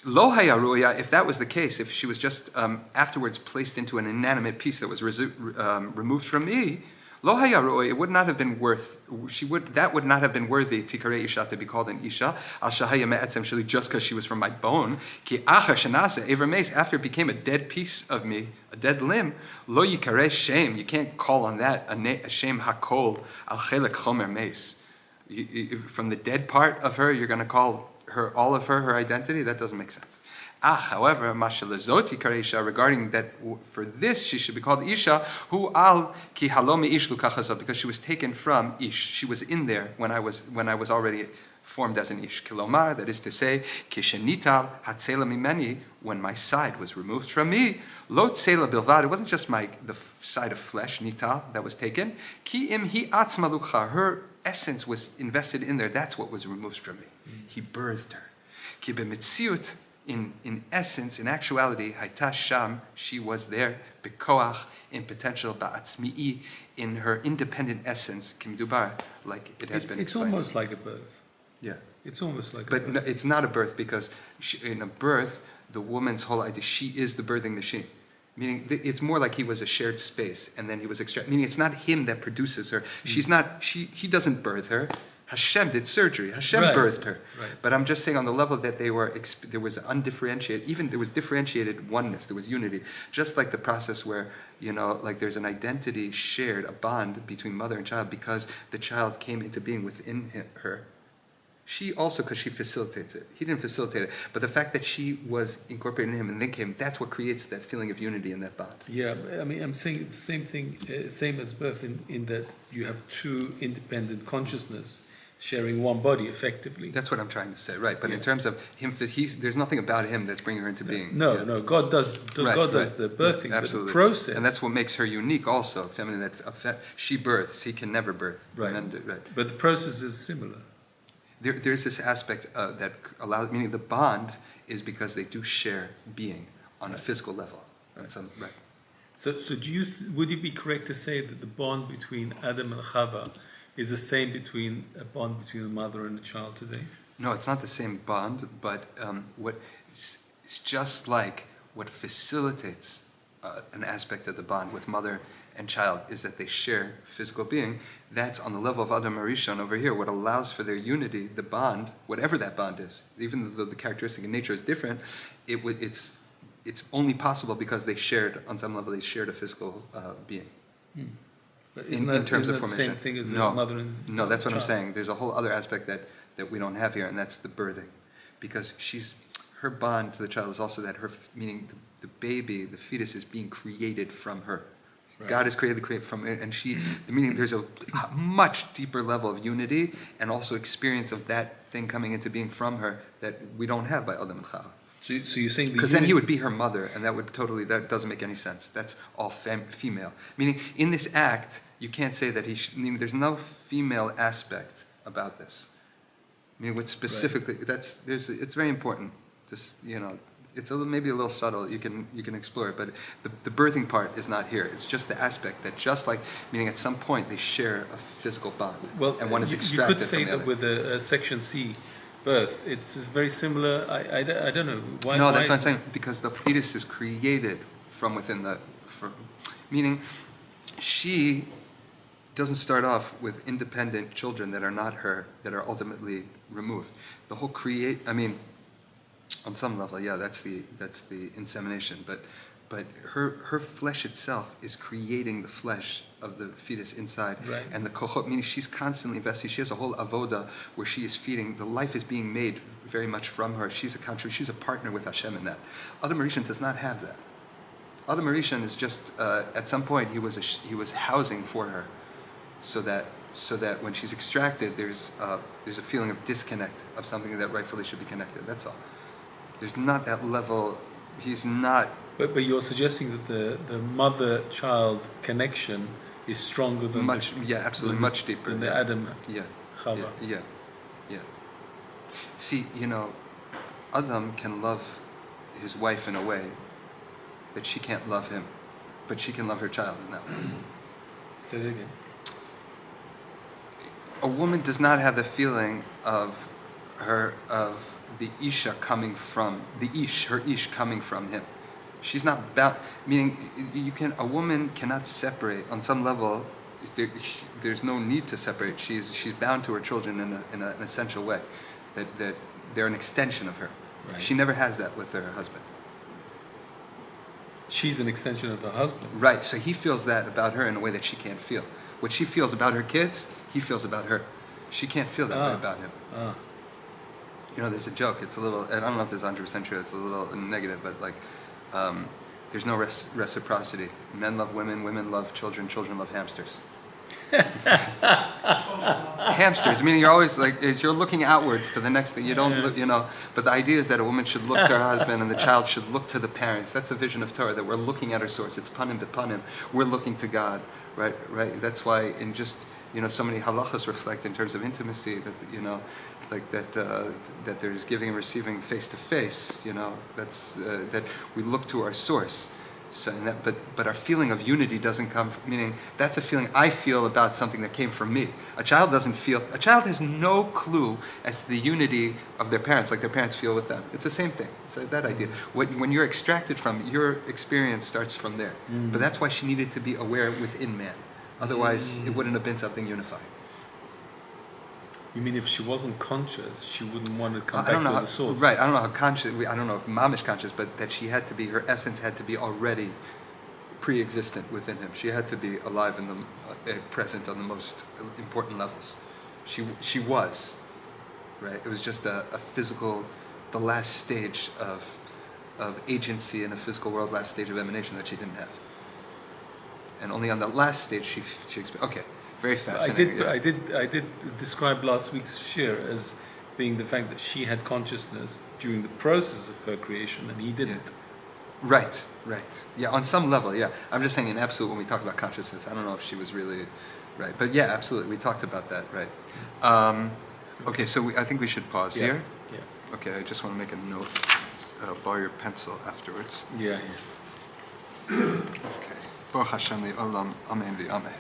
Lo haya ruya, if that was the case, if she was just um, afterwards placed into an inanimate piece that was um, removed from me, lo haya ruya, it would not have been worth. She would that would not have been worthy tikare isha to be called an isha. Al shahaya me'etzem sheli just because she was from my bone. Ki acha mace after it became a dead piece of me, a dead limb. Lo yikare shame. You can't call on that a, shame hakol al chelek chomer you- From the dead part of her, you're going to call her all of her her identity. That doesn't make sense. Ah, however, mashalazoti kareisha regarding that for this she should be called isha who al ki halomi ish because she was taken from ish. She was in there when I was when I was already formed as an ish. Kilomar, that is to say, kishenital hatzela mimeni when my side was removed from me. Lo tzela bilvad. It wasn't just my the side of flesh nital that was taken. Ki im hi atzma lukcha. Her essence was invested in there. That's what was removed from me. He birthed her. Ki in, in essence, in actuality, hayta sham, she was there, bekoach, in potential, ba'atzmi'i, in her independent essence, kimdubar, like it has It's, been it's explained. almost like a birth. Yeah. It's almost like a But no, it's not a birth because she, in a birth, the woman's whole idea, she is the birthing machine. Meaning, th- it's more like he was a shared space, and then he was extracted. Meaning, it's not him that produces her. Hmm. She's not. She. He doesn't birth her. Hashem did surgery. Hashem Right. birthed her. Right. But I'm just saying, on the level that they were, there was undifferentiated. Even there was differentiated oneness. There was unity. Just like the process where you know, like there's an identity shared, a bond between mother and child because the child came into being within hi- her. She also, because she facilitates it. He didn't facilitate it. But the fact that she was incorporated in him and then came, that's what creates that feeling of unity in that bond. Yeah, I mean, I'm saying it's the same thing, uh, same as birth, in, in that you have two independent consciousness sharing one body effectively. That's what I'm trying to say, right? But in terms of him, he's, there's nothing about him that's bringing her into being. No, Yeah. no, God does the, Right, God does the birthing, but the process. And that's what makes her unique also, feminine, that she births, he can never birth. Right. Do- right. But the process is similar. There, there's this aspect uh, that allows, meaning the bond is because they do share being on a physical level. Right. So, right. So, so do you th- would it be correct to say that the bond between Adam and Chava is the same between a bond between a mother and a child today? No, it's not the same bond, but um, what it's, it's just like what facilitates uh, an aspect of the bond with mother and child is that they share physical being. That's on the level of Adam HaRishon over here. What allows for their unity, the bond, whatever that bond is, even though the characteristic in nature is different, it would it's it's only possible because they shared on some level they shared a physical uh, being. But In- isn't in terms isn't of that the same formation. thing as No. a mother and No, that's what I'm saying. There's a whole other aspect that, that we don't have here, and that's the birthing. Because she's, her bond to the child is also that her, meaning the, the baby, the fetus is being created from her. God has created the create from it, and she, the meaning there's a much deeper level of unity and also experience of that thing coming into being from her that we don't have by Adam and Chava. So, you- so you're saying the Because then he would be her mother, and that would totally, that doesn't make any sense. That's all fem- female. Meaning, in this act, you can't say that he, sh- meaning there's no female aspect about this. I mean, what specifically, that's, there's, it's very important. Just, you know, it's a little, maybe a little subtle, you can, you can explore it, but the, the birthing part is not here. It's just the aspect that just like, meaning at some point they share a physical bond. Well, and one is you, you could say from the that with a, a section C birth, it's, it's very similar. I, I, don't- I don't know why. No, why that's what I'm saying, because the fetus is created from within the, from, meaning she doesn't start off with independent children that are not her, that are ultimately removed. The whole create, I mean, on some level, yeah, that's the, that's the insemination, but, but her, her flesh itself is creating the flesh of the fetus inside. Right. And the kochot, meaning she's constantly investing. she has a whole avoda where she is feeding, the life is being made very much from her. She's a country, she's a partner with Hashem in that. Adam Rishon does not have that. Adam Rishon is just, uh, at some point, he was, a he was housing for her so that, so that when she's extracted, there's, uh, there's a feeling of disconnect of something that rightfully should be connected. That's all. There's not that level, he's not, But, but you're suggesting that the, the mother child connection is stronger than much, the, yeah, absolutely, the- much deeper. than the. Adam Yeah, Chava. yeah, yeah, yeah. See, you know, Adam can love his wife in a way that she can't love him, but she can love her child in that way. [clears throat] Say it again. A woman does not have the feeling of her of the isha coming from the ish, her ish coming from him. She's not bound. Meaning, you can a woman cannot separate on some level. There, she, there's no need to separate. She's she's bound to her children in, a, in a, an essential way. That that they're an extension of her. Right. She never has that with her husband. She's an extension of the husband. Right. So he feels that about her in a way that she can't feel. What she feels about her kids, he feels about her. She can't feel that way Ah. about him. Ah, You know, there's a joke. It's a little. I don't know if this is 100 percent true. It's a little negative, but like, um, there's no res- reciprocity. Men love women. Women love children. Children love hamsters. [laughs] hamsters. Meaning you're always like you're looking outwards to the next thing. You don't Yeah. look. You know. But the idea is that a woman should look to her husband, and the child should look to the parents. That's a vision of Torah. That we're looking at our source. It's panim to panim. We're looking to God. Right. Right. That's why in just you know so many halachas reflect in terms of intimacy that you know like that uh, that there's giving and receiving face to face you know that's uh, that we look to our source. So and that, but but our feeling of unity doesn't come from, meaning that's a feeling I feel about something that came from me. A child doesn't feel a child has no clue as to the unity of their parents like their parents feel with them. It's the same thing. It's that idea what, when you're extracted from your experience starts from there. But that's why she needed to be aware within man. Otherwise it wouldn't have been something unified you mean if she wasn't conscious, she wouldn't want to come I back don't know to how, the source? Right. I don't know how conscious. I don't know if mamish conscious, but that she had to be. Her essence had to be already pre-existent within him. She had to be alive and the uh, present on the most important levels. She she was, right. It was just a, a physical, the last stage of of agency in a physical world, last stage of emanation that she didn't have. And only on that last stage she she okay. Very I did, yeah. I did, I did describe last week's shiur as being the fact that she had consciousness during the process of her creation, and he didn't. Right, right. Yeah, on some level, yeah. I'm just saying in absolute when we talk about consciousness, I don't know if she was really right. But yeah, absolutely. We talked about that, right. Um, okay, so we, I think we should pause Yeah. here. Yeah, Okay, I just want to make a note. Uh, borrow your pencil afterwards. yeah, yeah. [coughs] Okay. Baruch Hashem li olam, amen vi amen.